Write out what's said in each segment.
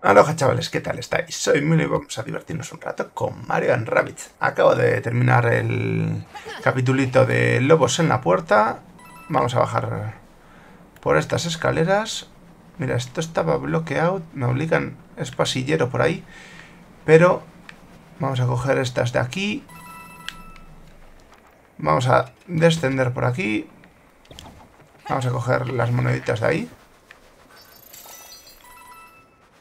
Aloha chavales, ¿qué tal estáis? Soy Milo y vamos a divertirnos un rato con Mario and Rabbit. Acabo de terminar el capitulito de Lobos en la Puerta. Vamos a bajar por estas escaleras. Mira, esto estaba bloqueado, me obligan, es pasillero por ahí. Pero vamos a coger estas de aquí. Vamos a descender por aquí. Vamos a coger las moneditas de ahí.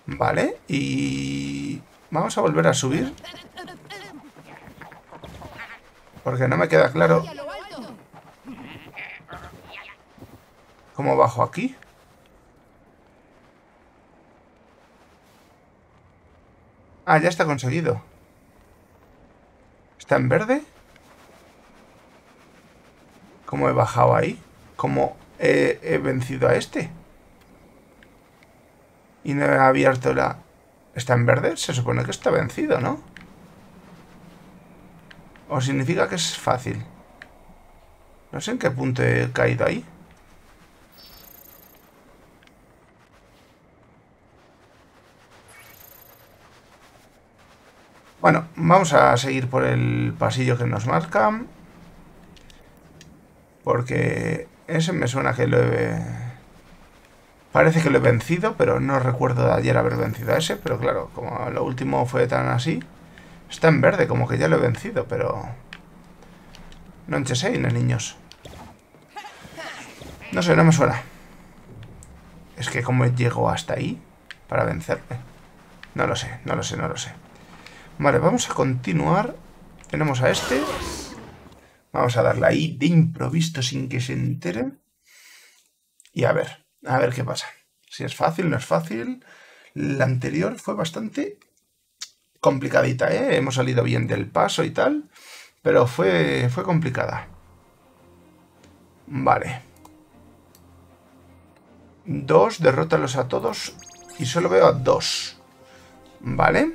Vale, y... Vamos a volver a subir. Porque no me queda claro cómo bajo aquí. Ah, ya está conseguido. ¿Está en verde? ¿Cómo he bajado ahí? ¿Cómo he, he vencido a este? Y no he abierto la... ¿Está en verde? Se supone que está vencido, ¿no? ¿O significa que es fácil? No sé en qué punto he caído ahí. Bueno, vamos a seguir por el pasillo que nos marca. Porque ese me suena que lo he Parece que lo he vencido, pero no recuerdo de ayer haber vencido a ese. Pero claro, como lo último fue tan así... Está en verde, como que ya lo he vencido, pero... No encheseine, niños. No sé, no me suena. Es que como llego hasta ahí para vencerme. No lo sé, no lo sé, no lo sé. Vale, vamos a continuar. Tenemos a este. Vamos a darle ahí de improviso sin que se entere. Y a ver. A ver qué pasa. Si es fácil, no es fácil. La anterior fue bastante complicadita, ¿eh? Hemos salido bien del paso y tal, pero fue, fue complicada. Vale. Dos, derrótalos a todos y solo veo a dos. Vale.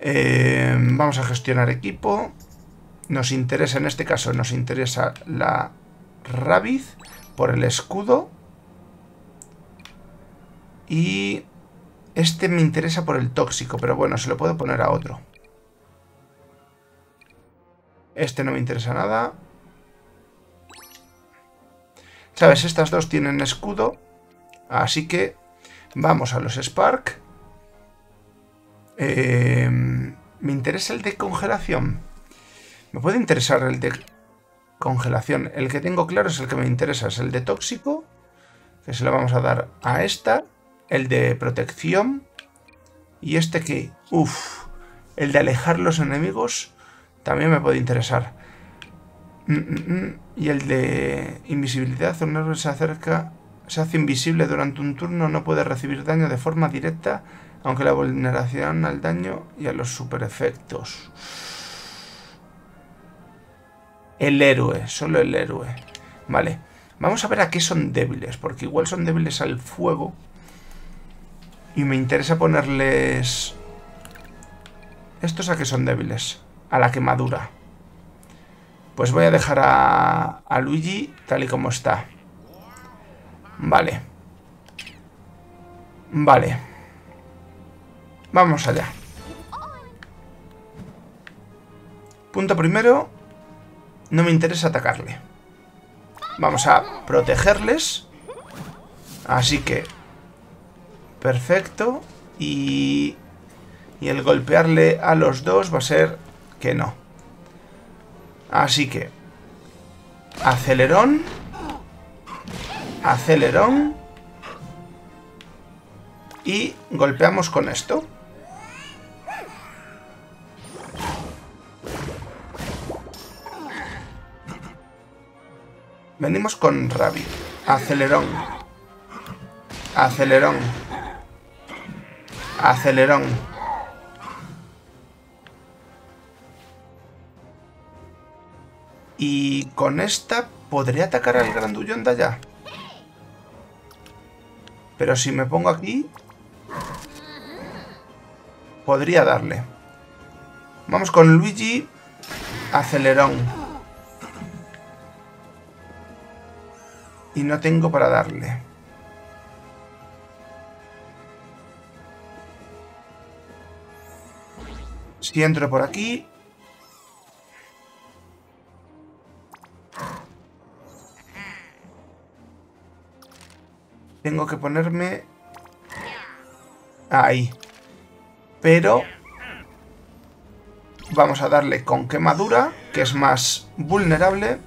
Eh, vamos a gestionar equipo. Nos interesa, en este caso, nos interesa la Rabiz por el escudo y este me interesa por el tóxico, pero bueno, se lo puedo poner a otro. Este no me interesa nada. ¿Sabes? Estas dos tienen escudo. Así que vamos a los Spark. Eh, me interesa el de congelación. Me puede interesar el de congelación. El que tengo claro es el que me interesa. Es el de tóxico. Que se lo vamos a dar a esta el de protección y este que, uff, el de alejar los enemigos también me puede interesar. Mm, mm, mm. Y el de invisibilidad, un héroe se acerca, se hace invisible durante un turno, no puede recibir daño de forma directa, aunque la vulneración al daño y a los super efectos. El héroe, solo el héroe. Vale, vamos a ver a qué son débiles, porque igual son débiles al fuego y me interesa ponerles... Estos a que son débiles. A la quemadura. Pues voy a dejar a, a Luigi tal y como está. Vale. Vale. Vamos allá. Punto primero. No me interesa atacarle. Vamos a protegerles. Así que Perfecto. Y, y el golpearle a los dos va a ser que no. Así que... Acelerón. Acelerón. Y golpeamos con esto. Venimos con Rabbit. Acelerón. Acelerón. Acelerón. Y con esta podría atacar al grandullón de allá. Pero si me pongo aquí... Podría darle. Vamos con Luigi. Acelerón. Y no tengo para darle. Si entro por aquí... Tengo que ponerme... Ahí. Pero... Vamos a darle con quemadura, que es más vulnerable.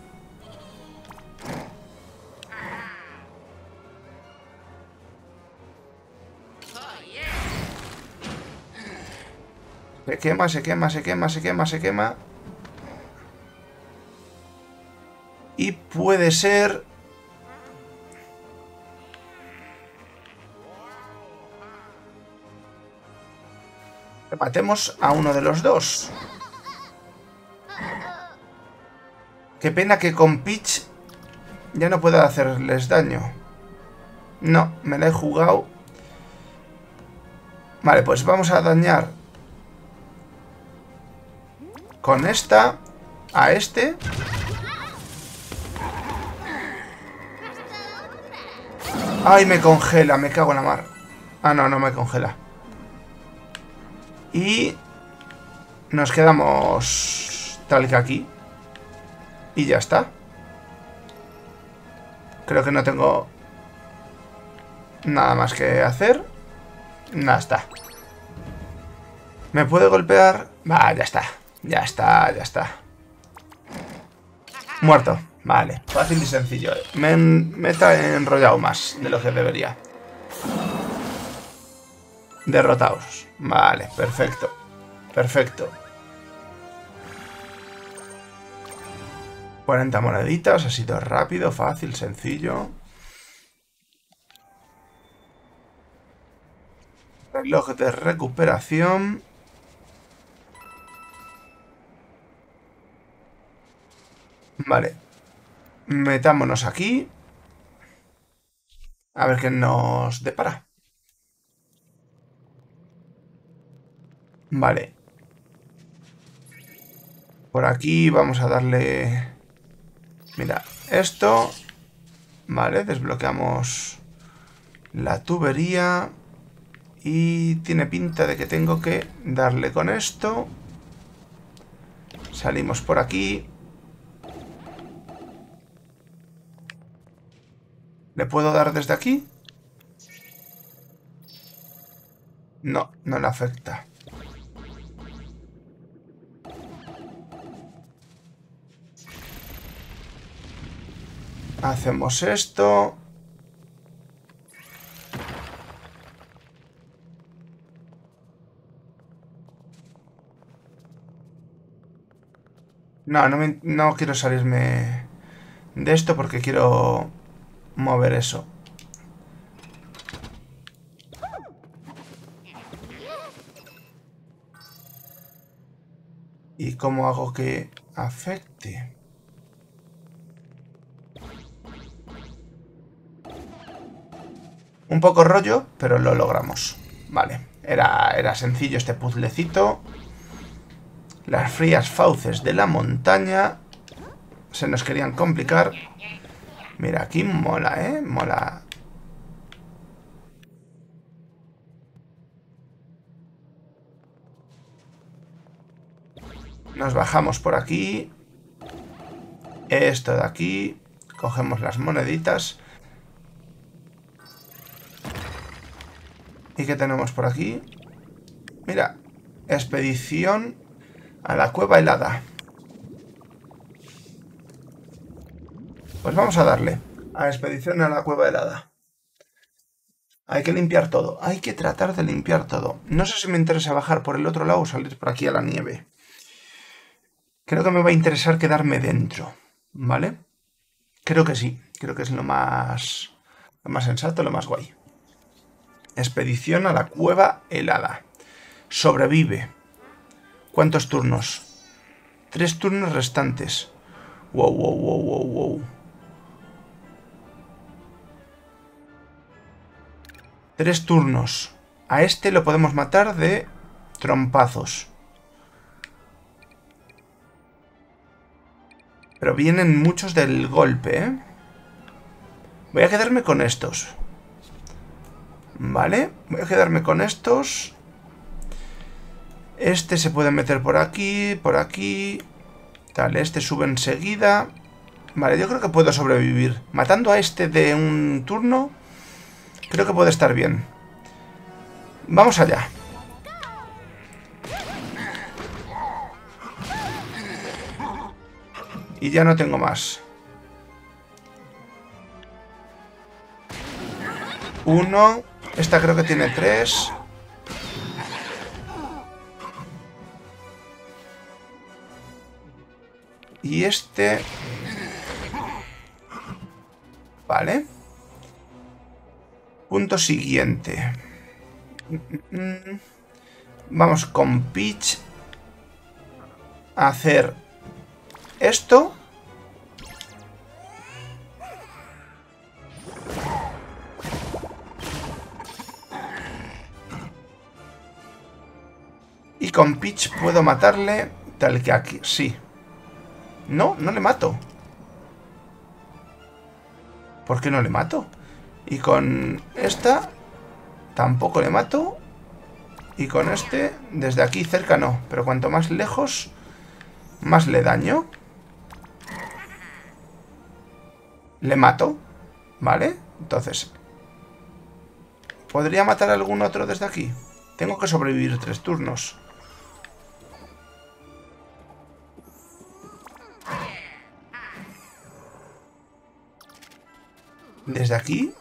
Se quema, se quema, se quema, se quema, se quema. Y puede ser... Que matemos a uno de los dos. Qué pena que con Peach ya no pueda hacerles daño. No, me la he jugado. Vale, pues vamos a dañar con esta a este. ¡Ay, me congela! Me cago en la mar. Ah, no, no me congela. Y nos quedamos tal que aquí. Y ya está. Creo que no tengo nada más que hacer. Nada está. ¿Me puede golpear? Va, ya está. Ya está, ya está. Muerto. Vale, fácil y sencillo. Me, me he enrollado más de lo que debería. Derrotados. Vale, perfecto. Perfecto. 40 moneditas, ha sido rápido, fácil, sencillo. Reloj de recuperación. Vale. Metámonos aquí. A ver qué nos depara. Vale. Por aquí vamos a darle... Mira, esto... Vale, desbloqueamos la tubería. Y tiene pinta de que tengo que darle con esto. Salimos por aquí. ¿Le puedo dar desde aquí? No, no le afecta. Hacemos esto. No, no, no quiero salirme de esto porque quiero mover eso. ¿Y cómo hago que afecte? Un poco rollo, pero lo logramos. Vale, era, era sencillo este puzzlecito. Las frías fauces de la montaña se nos querían complicar. Mira, aquí mola, ¿eh? Mola. Nos bajamos por aquí. Esto de aquí. Cogemos las moneditas. ¿Y qué tenemos por aquí? Mira, expedición a la cueva helada. Pues vamos a darle a expedición a la cueva helada. Hay que limpiar todo. Hay que tratar de limpiar todo. No sé si me interesa bajar por el otro lado o salir por aquí a la nieve. Creo que me va a interesar quedarme dentro. ¿Vale? Creo que sí. Creo que es lo más, lo más sensato, lo más guay. Expedición a la cueva helada. Sobrevive. ¿Cuántos turnos? Tres turnos restantes. Wow, wow, wow, wow, wow. Tres turnos. A este lo podemos matar de trompazos. Pero vienen muchos del golpe, ¿eh? Voy a quedarme con estos. Vale, voy a quedarme con estos. Este se puede meter por aquí, por aquí. Dale, este sube enseguida. Vale, yo creo que puedo sobrevivir. Matando a este de un turno, creo que puede estar bien. Vamos allá. Y ya no tengo más. Uno. Esta creo que tiene tres. Y este... Vale. Punto siguiente. Vamos con Peach a hacer esto. Y con Peach puedo matarle tal que aquí, sí. No, no le mato. ¿Por qué no le mato? Y con esta tampoco le mato. Y con este, desde aquí cerca no. Pero cuanto más lejos, más le daño. Le mato. ¿Vale? Entonces... ¿Podría matar a algún otro desde aquí? Tengo que sobrevivir tres turnos. Desde aquí.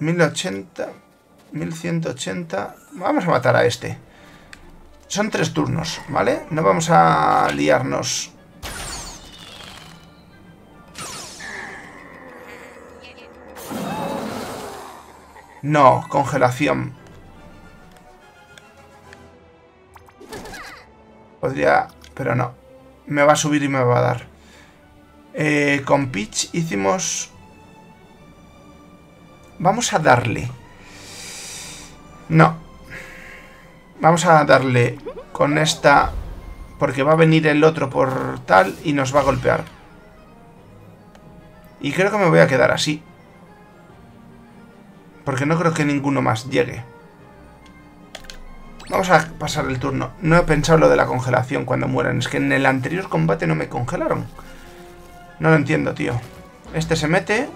1080. 1180. Vamos a matar a este. Son tres turnos, ¿vale? No vamos a liarnos. No, congelación. Podría... Pero no. Me va a subir y me va a dar. Eh, con Peach hicimos... Vamos a darle. No. Vamos a darle con esta... Porque va a venir el otro por tal y nos va a golpear. Y creo que me voy a quedar así. Porque no creo que ninguno más llegue. Vamos a pasar el turno. No he pensado lo de la congelación cuando mueran. Es que en el anterior combate no me congelaron. No lo entiendo, tío. Este se mete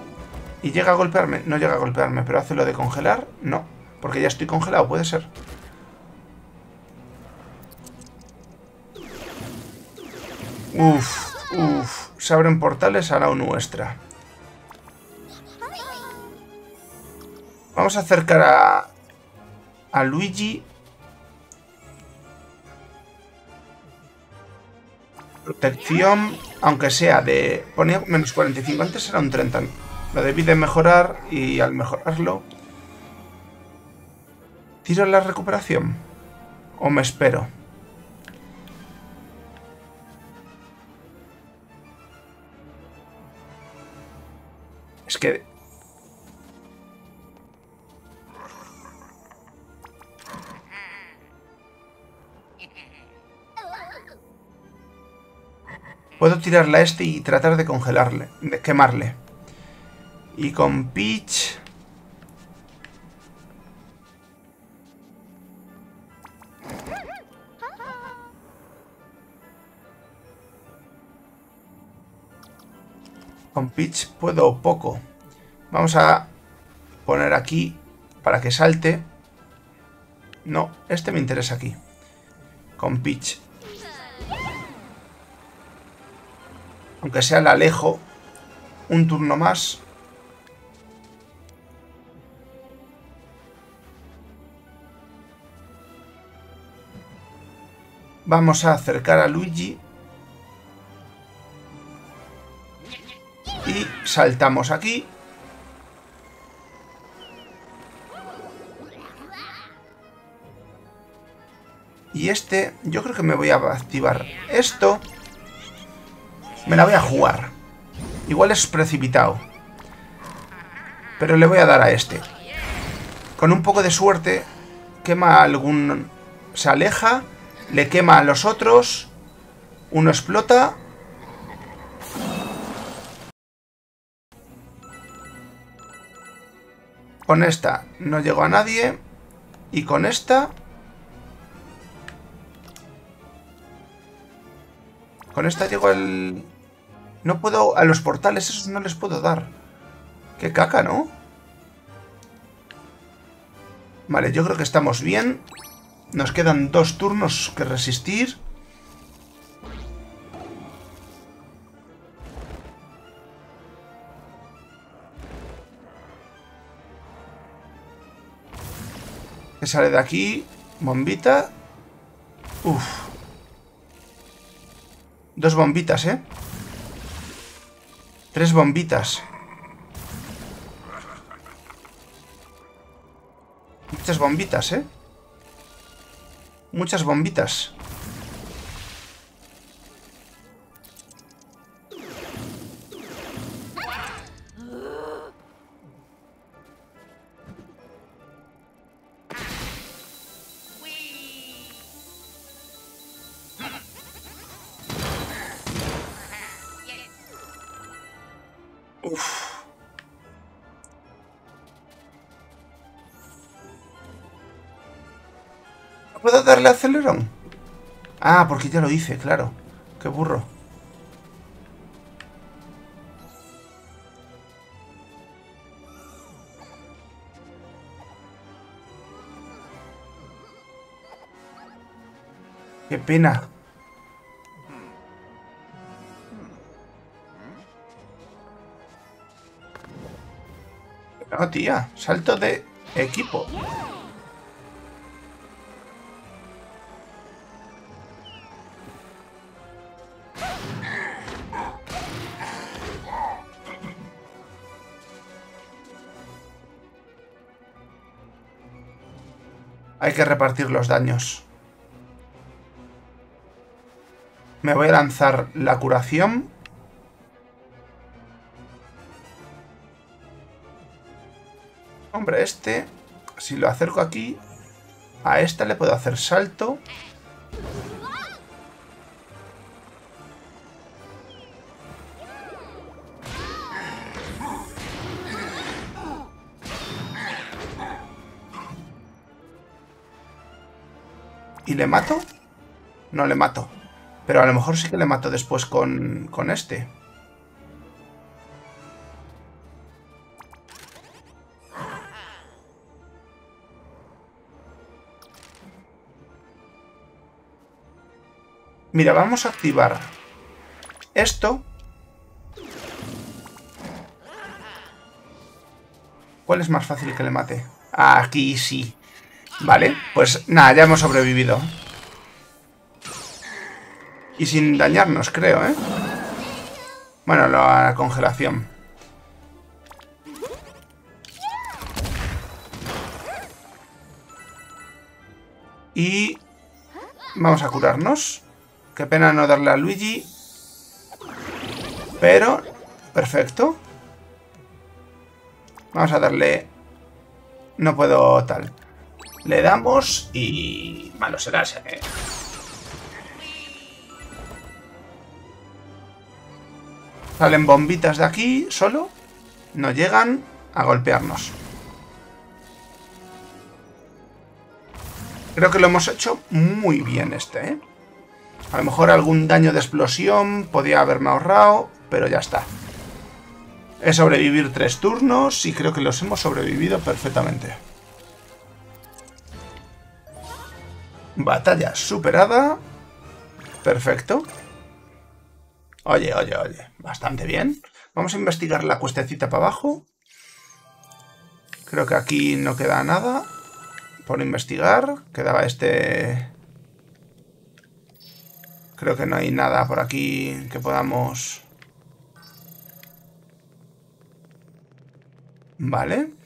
y llega a golpearme. No llega a golpearme, pero hace lo de congelar. No, porque ya estoy congelado, puede ser. Uf, uf. Se abren portales a la nuestra. Vamos a acercar a, a Luigi Protección, aunque sea de... Ponía menos 45, antes era un 30. Lo debí de mejorar y al mejorarlo... ¿Tiro la recuperación? ¿O me espero? Es que Puedo tirarle a este y tratar de congelarle, de quemarle. Y con Peach... Con Peach puedo poco. Vamos a poner aquí para que salte. No, este me interesa aquí. Con Peach. Aunque sea el alejo. Un turno más. Vamos a acercar a Luigi. Y saltamos aquí. Y este, yo creo que me voy a activar esto. Me la voy a jugar. Igual es precipitado. Pero le voy a dar a este. Con un poco de suerte, quema algún... Se aleja, le quema a los otros. Uno explota. Con esta no llegó a nadie. Y con esta... Con esta llego al... No puedo... A los portales esos no les puedo dar. Qué caca, ¿no? Vale, yo creo que estamos bien. Nos quedan dos turnos que resistir. Que sale de aquí. Bombita. Uf. Dos bombitas, ¿eh? Tres bombitas. Muchas bombitas, ¿eh? Muchas bombitas. Puedo darle acelerón? Ah, porque ya lo hice, claro. Qué burro. Qué pena. No, tía. Salto de equipo. Hay que repartir los daños. Me voy a lanzar la curación. Hombre, este, si lo acerco aquí, a esta le puedo hacer salto. ¿Y le mato? No le mato. Pero a lo mejor sí que le mato después con, con este. Mira, vamos a activar esto. ¿Cuál es más fácil que le mate? Aquí sí. Vale, pues nada, ya hemos sobrevivido. Y sin dañarnos, creo, ¿eh? Bueno, la congelación. Y... Vamos a curarnos. Qué pena no darle a Luigi. Pero... Perfecto. Vamos a darle... No puedo tal. Le damos y... Malo será ese. Salen bombitas de aquí, solo. No llegan a golpearnos. Creo que lo hemos hecho muy bien este, ¿eh? A lo mejor algún daño de explosión podía haberme ahorrado, pero ya está. He sobrevivir tres turnos y creo que los hemos sobrevivido perfectamente. Batalla superada. Perfecto. Oye, oye, oye. Bastante bien. Vamos a investigar la cuestecita para abajo. Creo que aquí no queda nada. Por investigar. Quedaba este... Creo que no hay nada por aquí que podamos... Vale.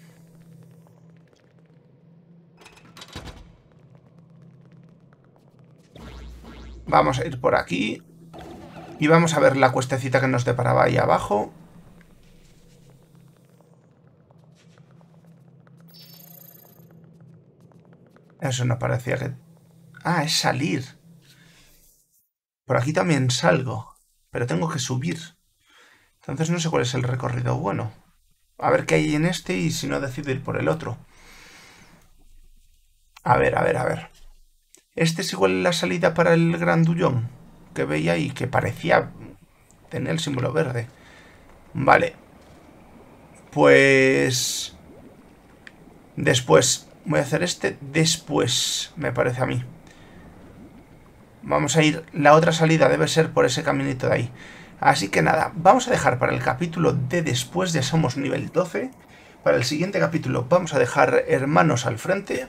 Vamos a ir por aquí. Y vamos a ver la cuestecita que nos deparaba ahí abajo. Eso no parecía que... Ah, es salir. Por aquí también salgo. Pero tengo que subir. Entonces no sé cuál es el recorrido bueno. A ver qué hay en este y si no decido ir por el otro. A ver, a ver, a ver. ¿Este es igual la salida para el Gran Dullón? que veía y que parecía tener el símbolo verde. Vale. Pues... Después. Voy a hacer este después, me parece a mí. Vamos a ir... La otra salida debe ser por ese caminito de ahí. Así que nada, vamos a dejar para el capítulo de después, ya somos nivel 12. Para el siguiente capítulo vamos a dejar hermanos al frente.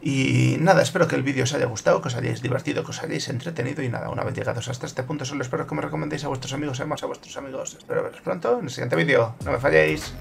Y nada, espero que el vídeo os haya gustado, que os hayáis divertido, que os hayáis entretenido y nada, una vez llegados hasta este punto solo espero que me recomendéis a vuestros amigos, además a vuestros amigos. Espero veros pronto en el siguiente vídeo. No me falléis.